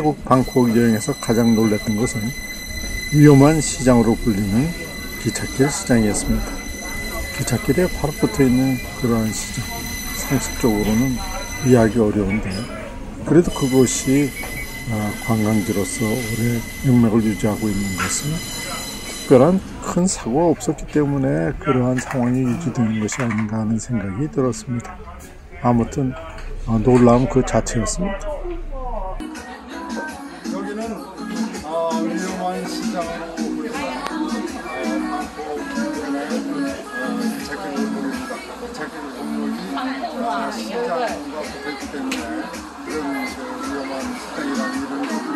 태국 방콕 여행에서 가장 놀랐던 것은 위험한 시장으로 불리는 기찻길 시장이었습니다. 기찻길에 바로 붙어 있는 그러한 시장. 상식적으로는 이해하기 어려운데, 그래도 그것이 아, 관광지로서 오래 명맥을 유지하고 있는 것은 특별한 큰 사고가 없었기 때문에 그러한 상황이 유지되는 것이 아닌가 하는 생각이 들었습니다. 아무튼 어, 놀라움 그 자체였습니다. 시장과 붙어있기 때문에 그런 위험한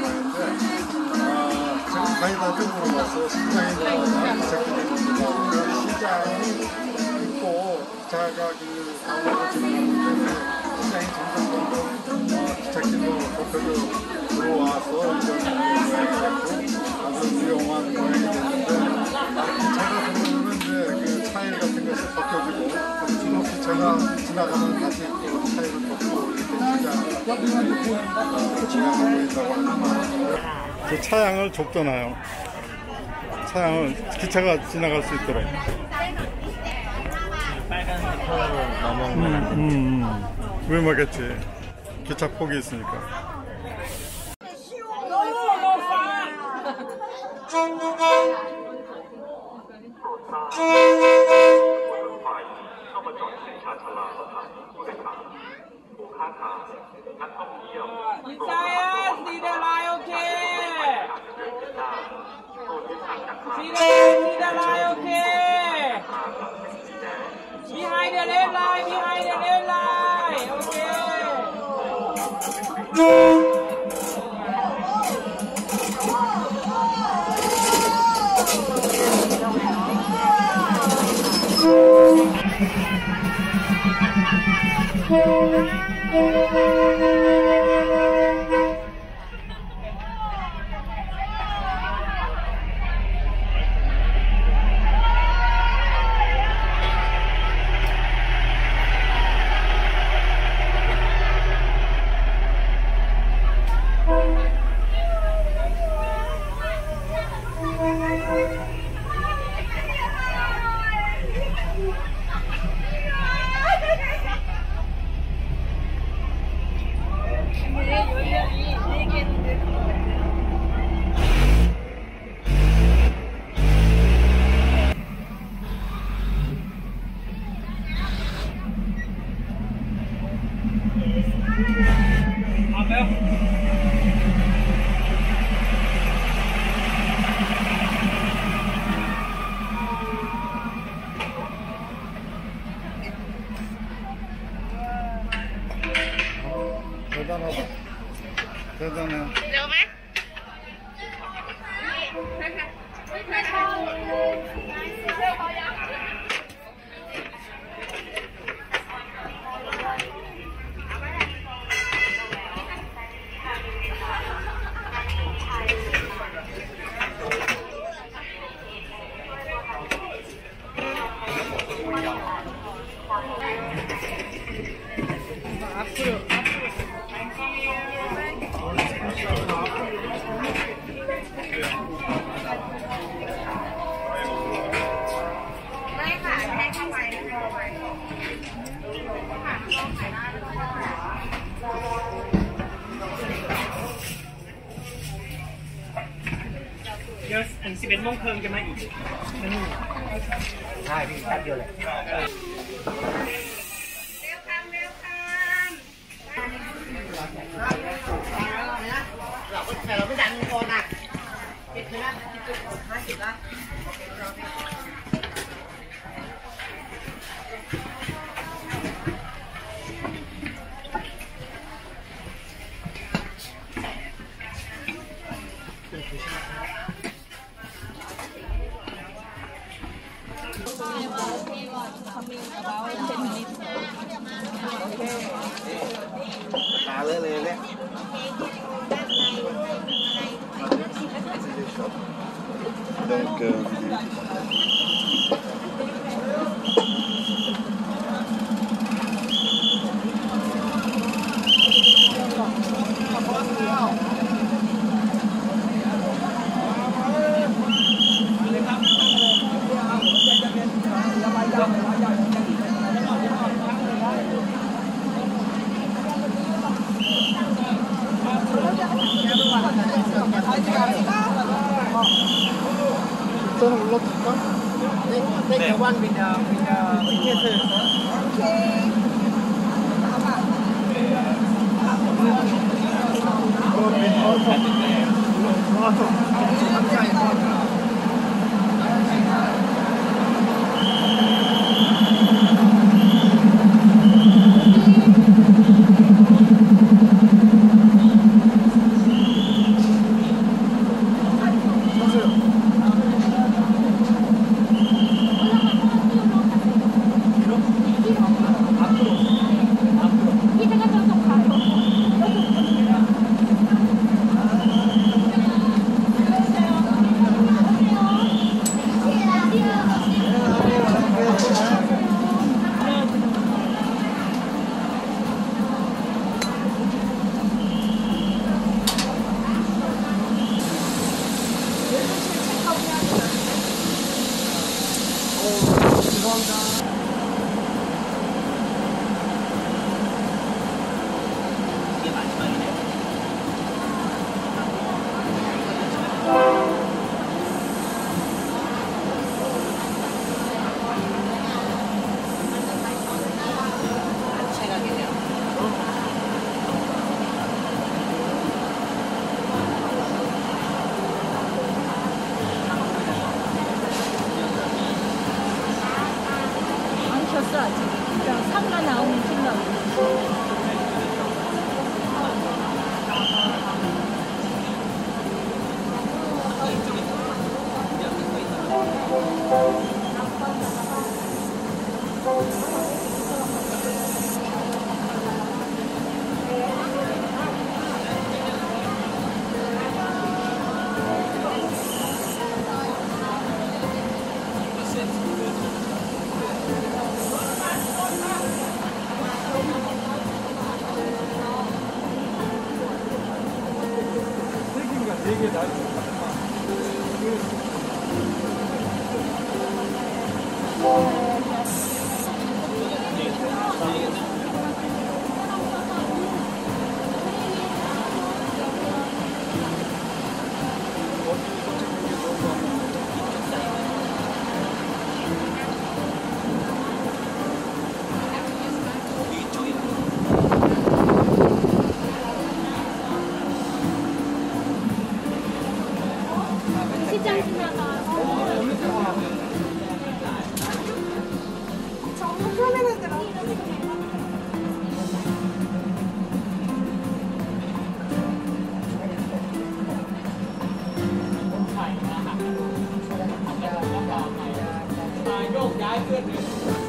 모양인데 아, 제가 가이드한테 물어봤어요. 시장이냐고 자기를 모른다고 시장이 있고 자가 그 강원도 지나가는데 시장이 점점 점점 어, 기찻길로 좁혀져 들어와서 이런 모양이 됐고 아주 위험한 모양이 됐는데 기차가 들어오면 이제 그 차일 같은 것이 벗겨지고 기차가 지나가면 다시 또 차일을 벗고 이렇게 시장 지나가고 있다고 합니다. 저 차량을 좁잖아요. 차량을 기차가 지나갈 수 있도록. 넘어오면 안 돼. 음, 음. 위험하겠지. 기차 폭이 있으니까. 你在呀？你的哪有去？你的你的哪有去？厉害的来，的来，OK。ดี๋ยวถึงสิบเอ็ดโมงเพิ่งจะมาอีกใช่พี่แป๊บเดียวเลยเร็วคำเร็วคำตาเลอะเล Hà lên lên lên. Donc, euh... the one with the with the kisses. Okay. atividade. ย้ายเพื่อน